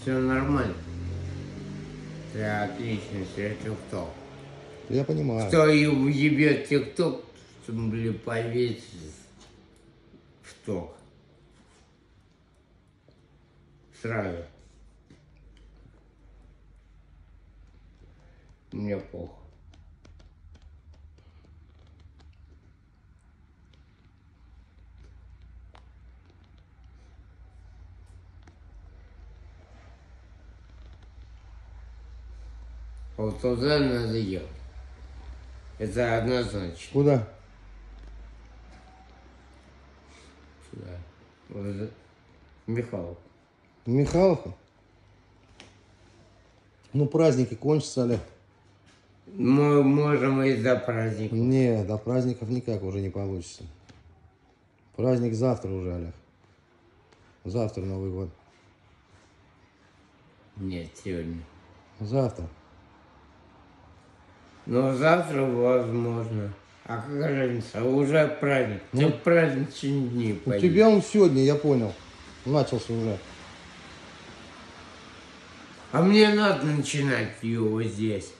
Все нормально. Ты отлично себе тикток. Я понимаю. Кто ебет тикток, блин, повесить в ток. Сразу. Мне похуй. Вот туда надо ехать. Это однозначно. Куда? Сюда. Вот, Михайлов. В Михайловку? Ну, праздники кончатся, Олег. Мы можем и до праздника. Не, до праздников никак уже не получится. Праздник завтра уже, Олег. Завтра Новый год. Нет, сегодня. Завтра. Но завтра возможно. А какая разница? Уже праздник. Ты в праздничные дни У поедешь. тебя он сегодня, я понял. Начался уже. А мне надо начинать его здесь.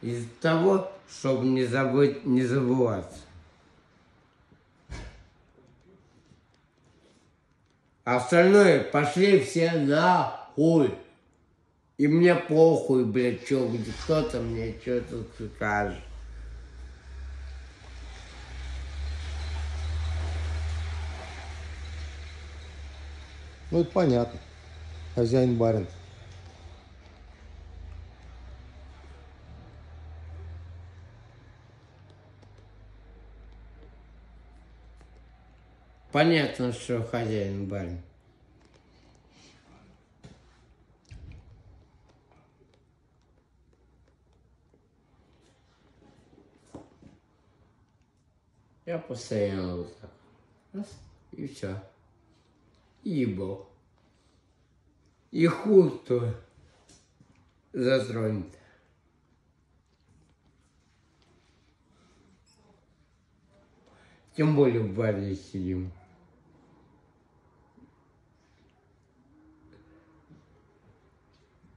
Из-за того, чтобы не забыть, не забываться. А Остальное пошли все нахуй. И мне похуй, блядь, что где кто-то мне что-то скажет. Ну, это понятно. Хозяин барин. Понятно, что хозяин барин. Я постоянно вот так. Раз, и все. И. И хуй кто затронет. Тем более в баре сидим.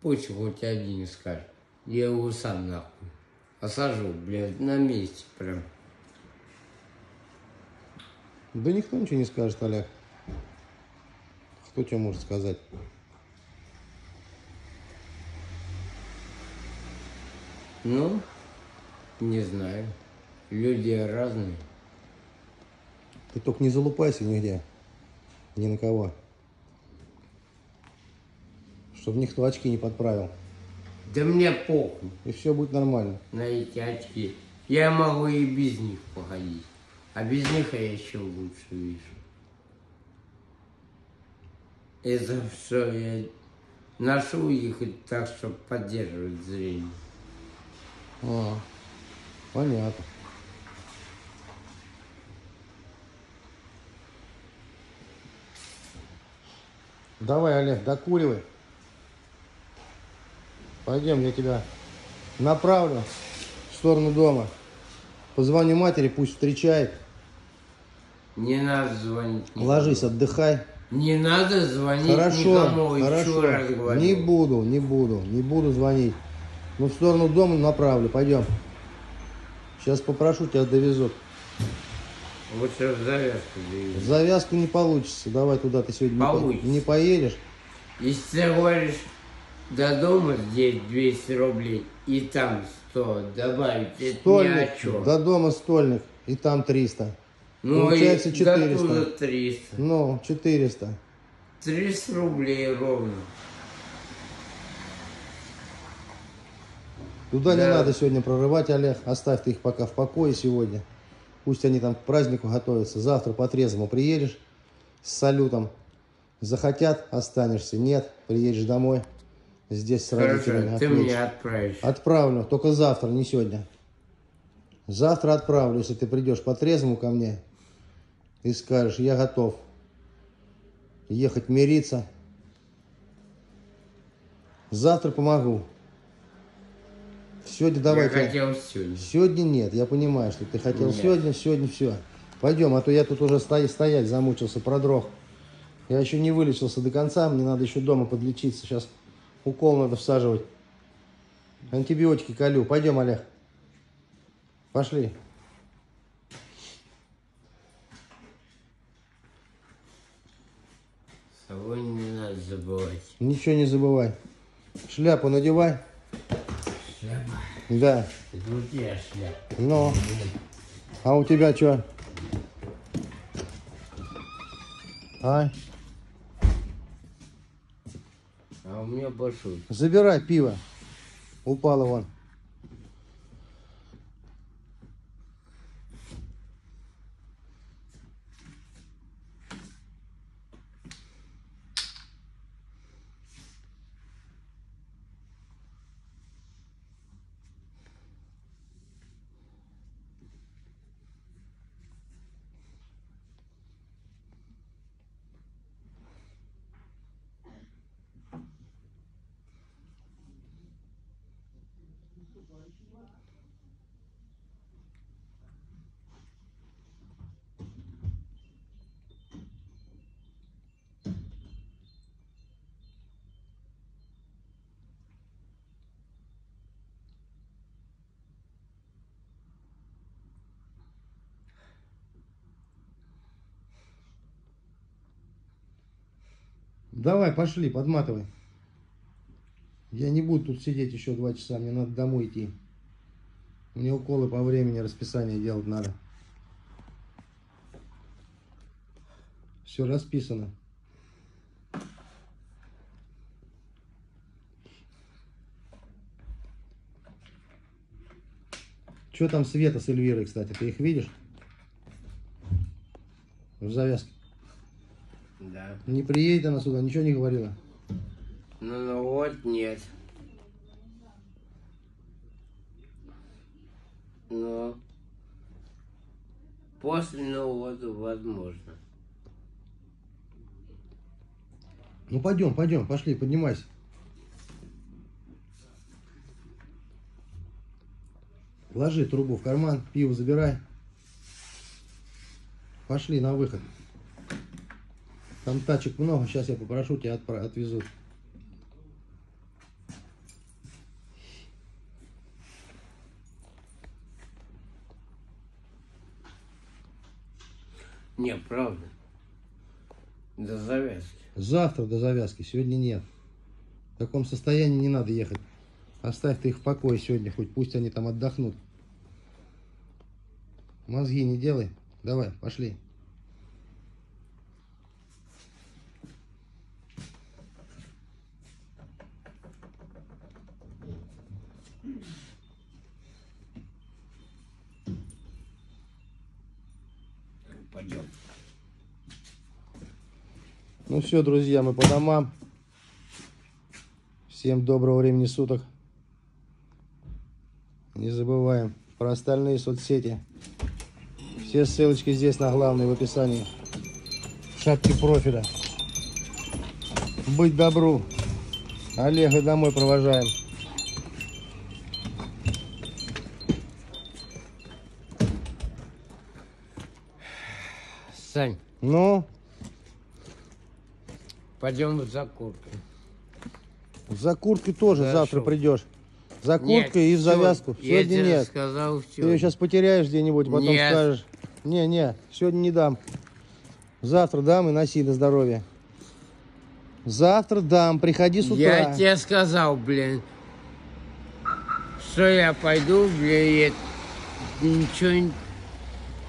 Пусть хоть один скажет. Я его сам нахуй. Осажу, блядь, на месте прям. Да никто ничего не скажет, Олег. Кто тебе может сказать? Ну, не знаю. Люди разные. Ты только не залупайся нигде. Ни на кого. Чтобы никто очки не подправил. Да мне похуй И все будет нормально. на эти очки. Я могу и без них походить. А без них я еще лучше вижу. Это все я ношу их так, чтобы поддерживать зрение. А, понятно. Давай, Олег, докуривай. Пойдем, я тебя направлю в сторону дома. Позвони матери, пусть встречает. Не надо звонить. никому. Ложись, отдыхай. Не надо звонить Хорошо, никому. еще хорошо. Не буду, не буду, не буду звонить. Ну, в сторону дома направлю, пойдем. Сейчас попрошу, тебя довезут. Лучше в завязку завези. Завязку не получится. Давай туда ты сегодня Получится. не поедешь. Если ты говоришь, до дома здесь 200 рублей, и там 100 добавить, это ни о чем. до дома стольник, и там 300. Ну, получается и 400. до туда 300. Ну, 400. 300 рублей ровно. Туда не Да. надо сегодня прорывать, Олег. Оставь ты их пока в покое сегодня. Пусть они там к празднику готовятся. Завтра по-трезвому приедешь с салютом. Захотят, останешься. Нет, приедешь домой. Здесь с родителями Хорошо, ты меня отправишь. Отправлю, только завтра, не сегодня. Завтра отправлю, если ты придешь по-трезвому ко мне и скажешь, я готов ехать мириться. Завтра помогу. Сегодня Я давайте. хотел сегодня. Сегодня нет, я понимаю, что ты хотел Нет. сегодня, сегодня все. Пойдем, а то я тут уже стоять, стоять замучился, продрог. Я еще не вылечился до конца, мне надо еще дома подлечиться. Сейчас укол надо всаживать. Антибиотики колю. Пойдем, Олег. Пошли. Собой не надо забывать. Ничего не забывай. Шляпу надевай. Шляпа. Да. Это у тебя шляпа. Ну. А у тебя что? А? А у меня большой. Забирай пиво. Упало вон. Давай, пошли, подматывай. Я не буду тут сидеть еще два часа, мне надо домой идти. Мне уколы по времени, расписание делать надо. Все расписано. Что там Света с Эльвирой, кстати, ты их видишь? В завязке. Не приедет она сюда, ничего не говорила. Ну, ну вот нет. Но после Нового года возможно. Ну пойдем, пойдем, пошли, поднимайся. Ложи трубу в карман, пиво забирай. Пошли на выход. Там тачек много, сейчас я попрошу тебя отпра- отвезут. Не, правда. До завязки. Завтра до завязки, сегодня нет. В таком состоянии не надо ехать. Оставь ты их в покое сегодня, хоть пусть они там отдохнут. Мозги не делай. Давай, пошли. Пойдем. Ну все, друзья, мы по домам. Всем доброго времени суток. Не забываем про остальные соцсети. Все ссылочки здесь на главной в описании. В шапке профиля. Быть добру. Олега домой провожаем. Сань, Ну, пойдем за курткой. за курткой тоже Хорошо. завтра придешь. За Нет, курткой и в завязку. Я Сегодня тебе нет. сказал все. Ты ее сейчас потеряешь где-нибудь, потом Нет. скажешь. Не, не, сегодня не дам. Завтра дам и носи на здоровье. Завтра дам, приходи с утра. Я тебе сказал, блин, что я пойду, блин, и ничего н-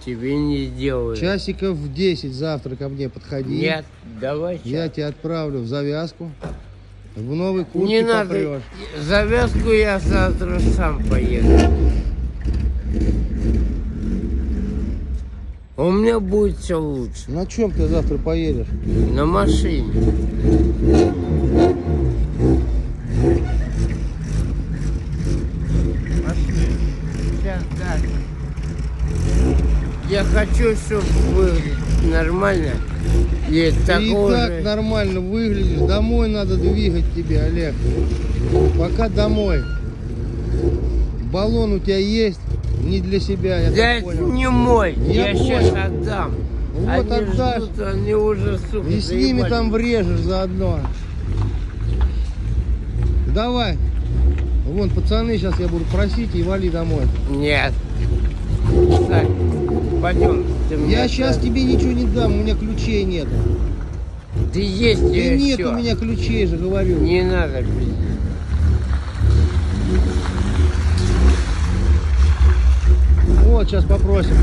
тебе не сделаю. Часиков в 10 завтра ко мне подходи. Нет, давай Я щас. тебя отправлю в завязку. В новой куртке Не надо, попрешь. завязку я завтра сам поеду. У меня будет все лучше. На чем ты завтра поедешь? На машине. Пошли. Сейчас дальше. Я хочу, чтобы выглядеть нормально. И Ты и такого так же... нормально выглядишь. Домой надо двигать тебе, Олег. Пока домой. Баллон у тебя есть? Не для себя, я Да так это понял. не мой. Я Я, сейчас отдам. Вот они отдашь. ждут, они уже, сука, И с ними там врежешь заодно. Давай. Вон, пацаны, сейчас я буду просить и вали домой. Нет. Так, пойдем. Я сейчас оставь. тебе ничего не дам, у меня ключей нет. Ты есть Да нет всё. у меня ключей же, говорю. Не надо пиздить. Вот, сейчас попросим.